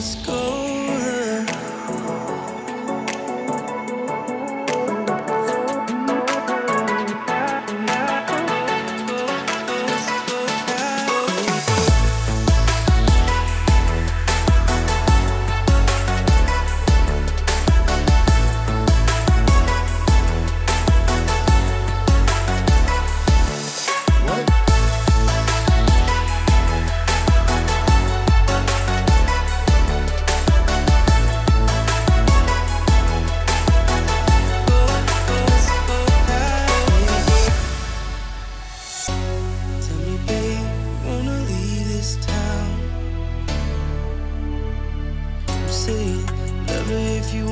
Let's go. if you